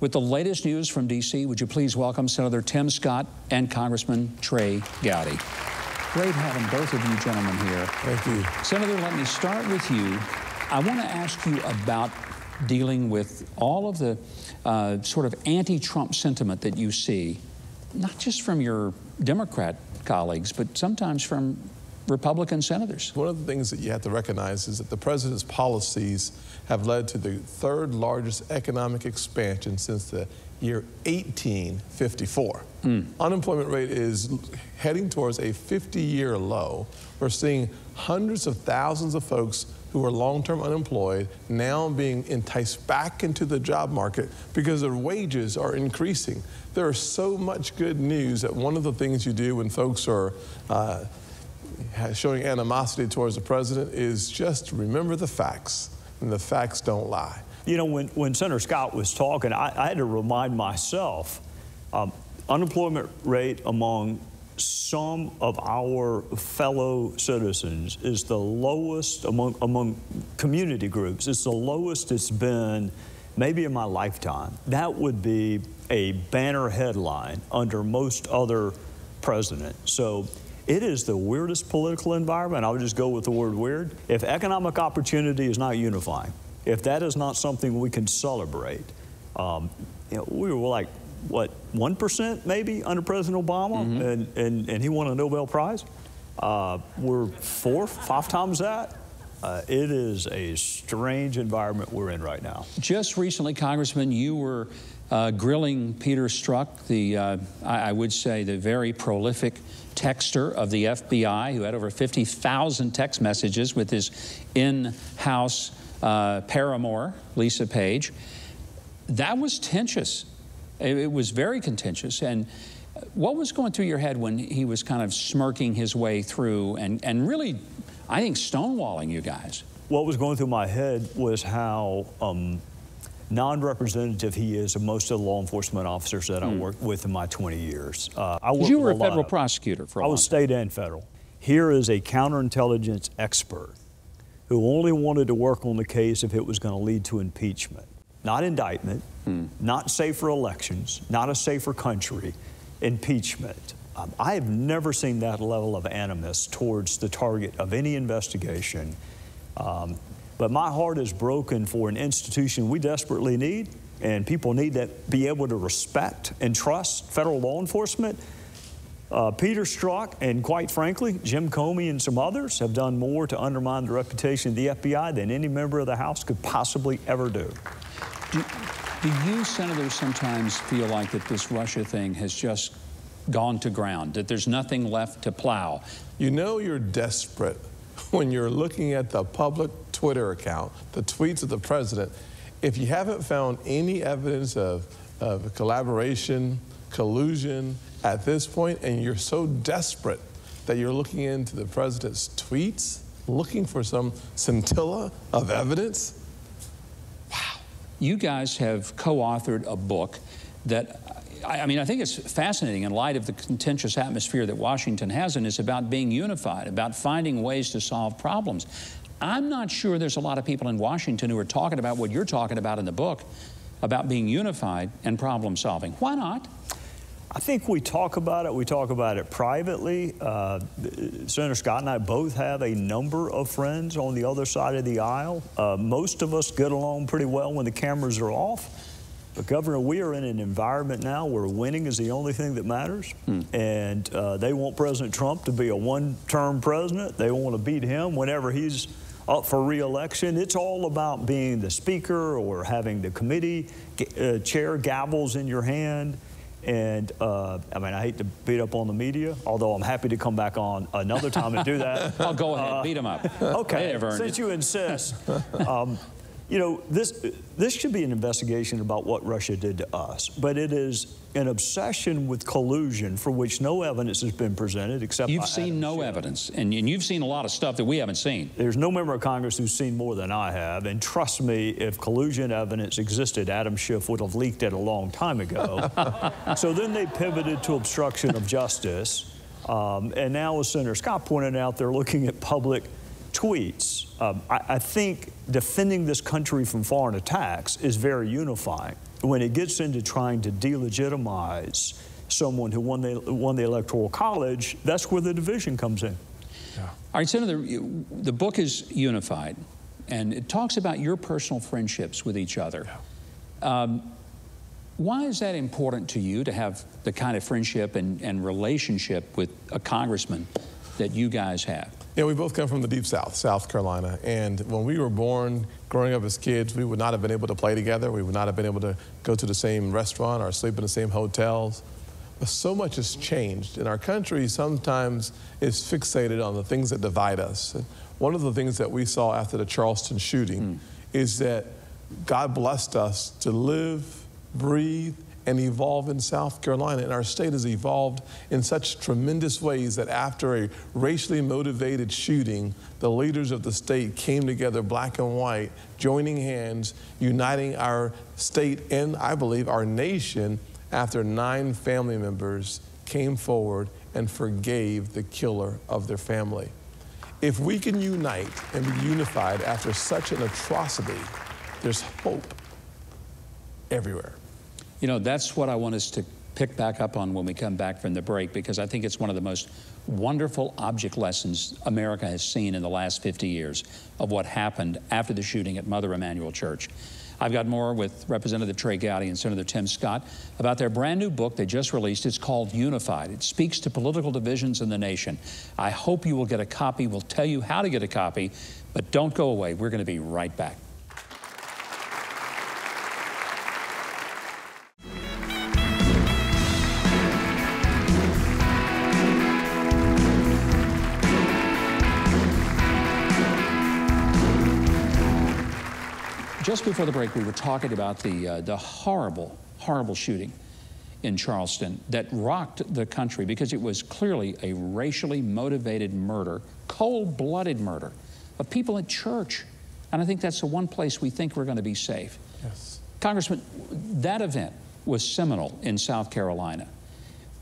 With the latest news from D.C., would you please welcome Senator Tim Scott and Congressman Trey Gowdy. Great having both of you gentlemen here. Thank you. Senator, let me start with you. I want to ask you about dealing with all of the uh, sort of anti-Trump sentiment that you see, not just from your Democrat colleagues, but sometimes from Republican senators. One of the things that you have to recognize is that the president's policies have led to the third largest economic expansion since the year 1854. Mm. Unemployment rate is heading towards a 50-year low. We're seeing hundreds of thousands of folks who are long-term unemployed now being enticed back into the job market because their wages are increasing. There is so much good news that one of the things you do when folks are uh, showing animosity towards the president is just remember the facts, and the facts don't lie. You know, when, when Senator Scott was talking, I, I had to remind myself um, unemployment rate among some of our fellow citizens is the lowest among, among community groups. It's the lowest it's been maybe in my lifetime. That would be a banner headline under most other presidents. So it is the weirdest political environment. I would just go with the word weird. If economic opportunity is not unifying, if that is not something we can celebrate, um, you know, we were like, what, 1% maybe under President Obama, mm -hmm. and, and, and he won a Nobel Prize? Uh, we're four, five times that. Uh, it is a strange environment we're in right now. Just recently, Congressman, you were uh, grilling Peter Strzok, the, uh, I, I, would say, the very prolific texter of the FBI who had over 50,000 text messages with his in-house uh, paramour, Lisa Page. That was tenuous. It, it was very contentious. And what was going through your head when he was kind of smirking his way through and, and really, I think, stonewalling you guys? What was going through my head was how um, non-representative he is of most of the law enforcement officers that I hmm. worked with in my 20 years. Uh, I you were a, federal prosecutor for a I was state and federal. Here is a counterintelligence expert who only wanted to work on the case if it was going to lead to impeachment, not indictment, hmm. not safer elections, not a safer country, impeachment. Um, I have never seen that level of animus towards the target of any investigation. Um, but my heart is broken for an institution we desperately need, and people need to be able to respect and trust federal law enforcement. Uh, Peter Strzok and quite frankly, Jim Comey and some others have done more to undermine the reputation of the FBI than any member of the House could possibly ever do. Do, do you senators sometimes feel like that this Russia thing has just gone to ground, that there's nothing left to plow? You know you're desperate when you're looking at the public Twitter account, the tweets of the president, if you haven't found any evidence of, of collaboration, collusion at this point, and you're so desperate that you're looking into the president's tweets, looking for some scintilla of evidence, wow. You guys have co authored a book that I, mean, I think it's fascinating in light of the contentious atmosphere that Washington has, and it's about being unified, about finding ways to solve problems. I'm not sure there's a lot of people in Washington who are talking about what you're talking about in the book, about being unified and problem solving. Why not? I think we talk about it. We talk about it privately. Uh, Senator Scott and I both have a number of friends on the other side of the aisle. Uh, most of us get along pretty well when the cameras are off. But Governor, we are in an environment now where winning is the only thing that matters. Hmm. And uh, they want President Trump to be a one-term president. They want to beat him whenever he's up for reelection. It's all about being the speaker or having the committee uh, chair gavels in your hand. And uh, I mean, I hate to beat up on the media, although I'm happy to come back on another time and do that. I'll go ahead, uh, beat them up. Okay, since you insist. Um, you know, this, this should be an investigation about what Russia did to us, but it is an obsession with collusion for which no evidence has been presented except You've seen Adam no Schiff. evidence, and, and you've seen a lot of stuff that we haven't seen. There's no member of Congress who's seen more than I have, and trust me, if collusion evidence existed, Adam Schiff would have leaked it a long time ago. so then they pivoted to obstruction of justice, um, and now, as Senator Scott pointed out, they're looking at public tweets. Um, I, I, think defending this country from foreign attacks is very unifying. when it gets into trying to delegitimize someone who won the, won the Electoral College, that's where the division comes in. Yeah. All right, Senator, the book is unified, and it talks about your personal friendships with each other. Yeah. Um, why is that important to you to have the kind of friendship and, and relationship with a congressman that you guys have? Yeah, we both come from the deep south, South Carolina. And when we were born, growing up as kids, we would not have been able to play together. We would not have been able to go to the same restaurant or sleep in the same hotels. But so much has changed. And our country sometimes is fixated on the things that divide us. And one of the things that we saw after the Charleston shooting mm. is that God blessed us to live, breathe, and evolve in South Carolina. And our state has evolved in such tremendous ways that after a racially motivated shooting, the leaders of the state came together, black and white, joining hands, uniting our state and, I believe, our nation after nine family members came forward and forgave the killer of their family. If we can unite and be unified after such an atrocity, there's hope everywhere. You know, that's what I want us to pick back up on when we come back from the break because I think it's one of the most wonderful object lessons America has seen in the last 50 years of what happened after the shooting at Mother Emanuel Church. I've got more with Representative Trey Gowdy and Senator Tim Scott about their brand new book they just released. It's called Unified. It speaks to political divisions in the nation. I hope you will get a copy. We'll tell you how to get a copy, but don't go away. We're going to be right back. Just before the break, we were talking about the, uh, the horrible, horrible shooting in Charleston that rocked the country because it was clearly a racially motivated murder, cold blooded murder of people in church. And I think that's the one place we think we're going to be safe. Yes. Congressman, that event was seminal in South Carolina.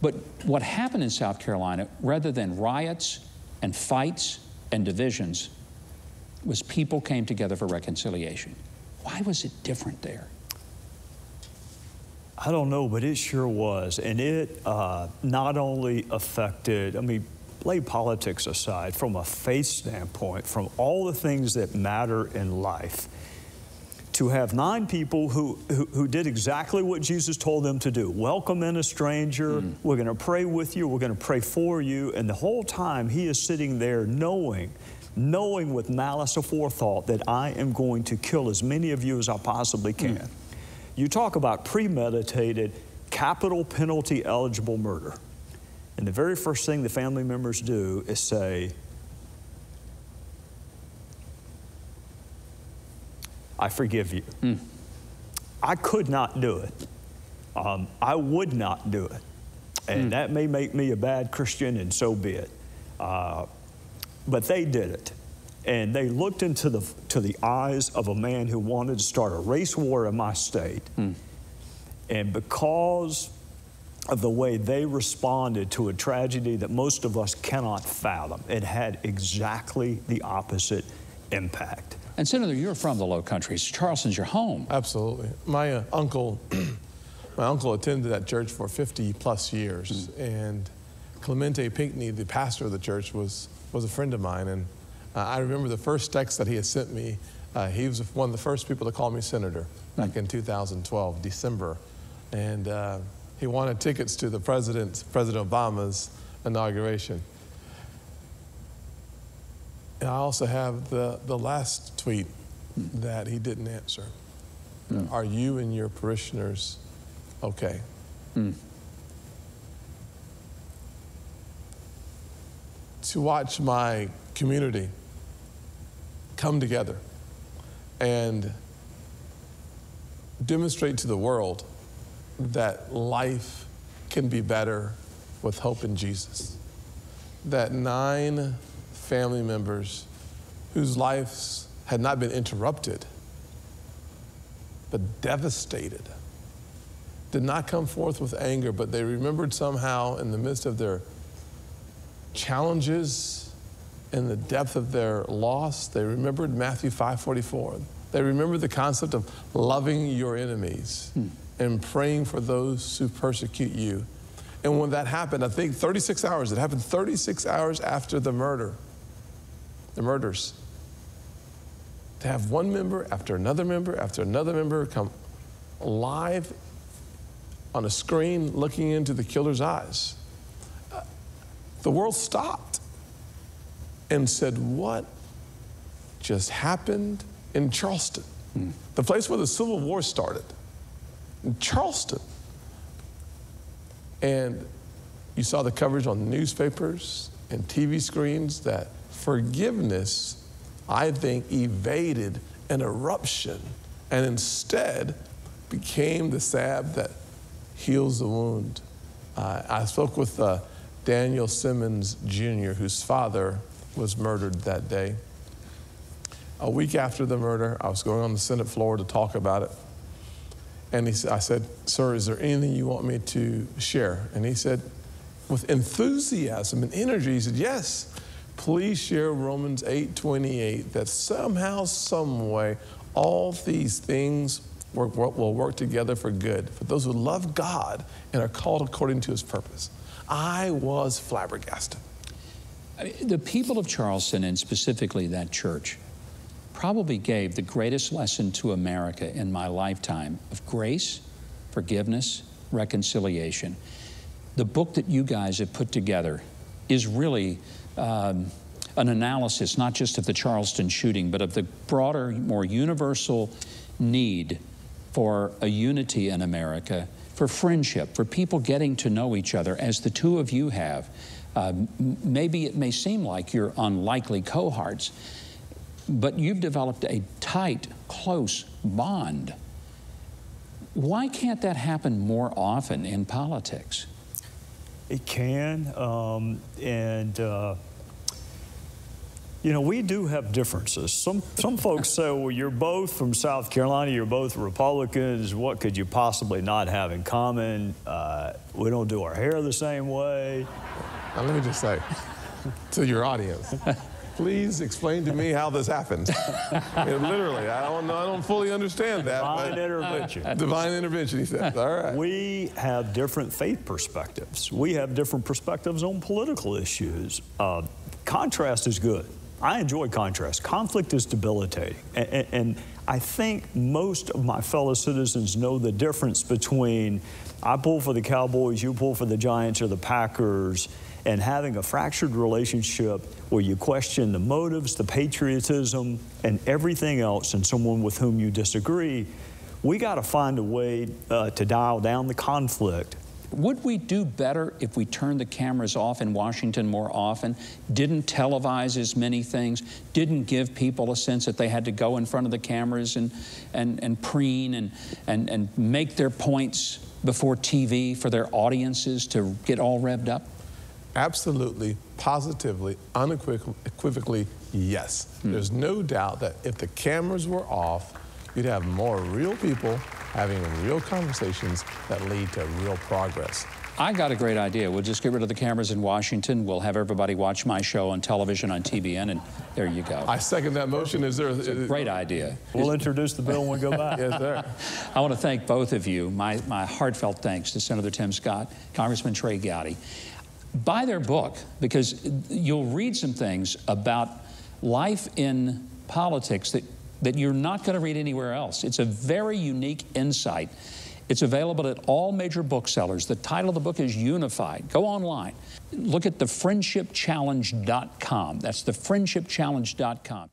But what happened in South Carolina, rather than riots and fights and divisions, was people came together for reconciliation. Why was it different there? I don't know, but it sure was. And it uh, not only affected, I mean, lay politics aside, from a faith standpoint, from all the things that matter in life, to have nine people who, who, who, did exactly what Jesus told them to do welcome in a stranger, mm. we're going to pray with you, we're going to pray for you. And the whole time he is sitting there knowing knowing with malice aforethought that I am going to kill as many of you as I possibly can. Mm. You talk about premeditated, capital penalty eligible murder. And the very first thing the family members do is say, I forgive you. Mm. I could not do it. Um, I would not do it. And mm. that may make me a bad Christian, and so be it. Uh, but they did it. And they looked into the, to the eyes of a man who wanted to start a race war in my state. Mm. And because of the way they responded to a tragedy that most of us cannot fathom, it had exactly the opposite impact. And Senator, you're from the Low Countries. Charleston's your home. Absolutely. My uh, uncle, my uncle attended that church for 50 plus years, mm. and Clementa Pinckney, the pastor of the church, was was a friend of mine, and uh, I remember the first text that he had sent me. Uh, he was one of the first people to call me senator back in 2012, December, and uh, he wanted tickets to the president, President Obama's inauguration. And I also have the, the last tweet that he didn't answer. Mm. Are you and your parishioners okay? Mm. To watch my community come together and demonstrate to the world that life can be better with hope in Jesus. That nine family members whose lives had not been interrupted, but devastated, did not come forth with anger, but they remembered somehow in the midst of their challenges in the depth of their loss. They remembered Matthew 5:44. They remembered the concept of loving your enemies. Hmm. and praying for those who persecute you. And when that happened, I think 36 hours, it happened 36 hours after the murder, the murders. To have one member after another member after another member come live on a screen looking into the killer's eyes, the world stopped and said, What just happened in Charleston? Mm. The place where the Civil War started, in Charleston. And you saw the coverage on newspapers and TV screens that forgiveness, I think, evaded an eruption and instead became the salve that heals the wound. Uh, I spoke with uh, Daniel Simmons Jr., whose father was murdered that day. A week after the murder, I was going on the Senate floor to talk about it. And he, I said, Sir, is there anything you want me to share? And he said, with enthusiasm and energy, he said, Yes, please share Romans 8 28, that somehow, some way, all these things work, will work together for good for those who love God and are called according to his purpose. I was flabbergasted. The people of Charleston, and specifically that church, probably gave the greatest lesson to America in my lifetime of grace, forgiveness, reconciliation. The book that you guys have put together is really um, an analysis not just of the Charleston shooting, but of the broader, more universal need for a unity in America, for friendship, for people getting to know each other as the two of you have. Uh, maybe it may seem like you're unlikely cohorts, but you've developed a tight, close bond. Why can't that happen more often in politics? It can, um, and uh, you know, we do have differences. Some, some folks say, well, you're both from South Carolina, you're both Republicans. What could you possibly not have in common? Uh, we don't do our hair the same way. Now, let me just say to your audience, please explain to me how this happened. literally, I don't know, I don't fully understand that. Divine intervention. Divine intervention, he said. All right. We have different faith perspectives. We have different perspectives on political issues. Uh, contrast is good. I enjoy contrast. Conflict is debilitating. And, and, I think most of my fellow citizens know the difference between I pull for the Cowboys, you pull for the Giants or the Packers, and having a fractured relationship where you question the motives, the patriotism, and everything else in someone with whom you disagree. We got to find a way uh, to dial down the conflict would we do better if we turned the cameras off in Washington more often, didn't televise as many things, didn't give people a sense that they had to go in front of the cameras and, and, and preen and, and, and make their points before TV for their audiences to get all revved up? Absolutely, positively, unequivocally, yes. Hmm. There's no doubt that if the cameras were off, you'd have more real people having real conversations that lead to real progress. I got a great idea. We'll just get rid of the cameras in Washington. We'll have everybody watch my show on television on TBN, and there you go. I second that motion. Is there a, a uh, great idea? We'll introduce the bill when we go back. yes, sir. I want to thank both of you. My, my heartfelt thanks to Senator Tim Scott, Congressman Trey Gowdy. Buy their book because you'll read some things about life in politics that that you're not going to read anywhere else. It's a very unique insight. It's available at all major booksellers. The title of the book is Unified. Go online. Look at thefriendshipchallenge.com. That's thefriendshipchallenge.com.